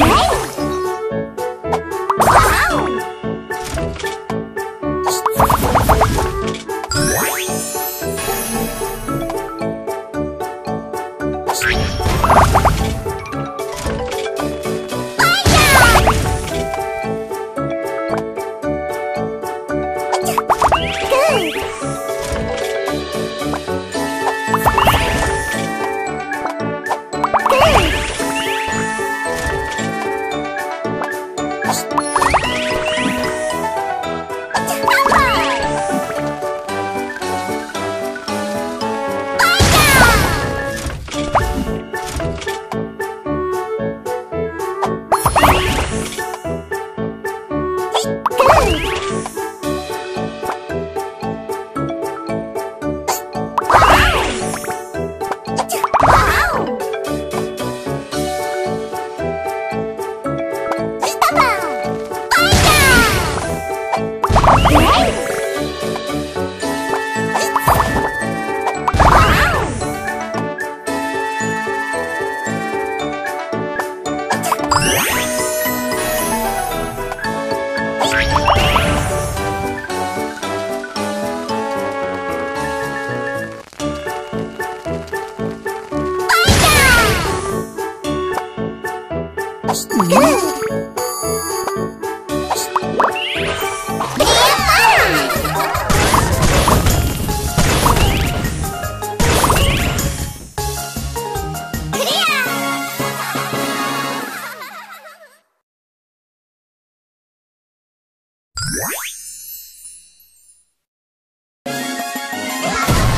Wow! Adiós. Good. What?